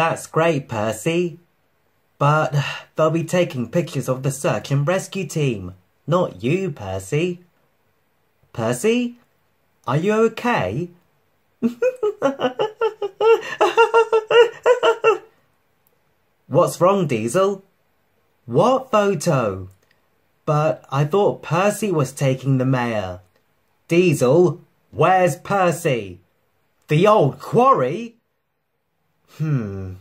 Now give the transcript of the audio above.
That's great, Percy. But they'll be taking pictures of the search and rescue team, not you, Percy. Percy? Are you okay? What's wrong, Diesel? What photo? But I thought Percy was taking the mayor. Diesel, where's Percy? The old quarry? Hmm.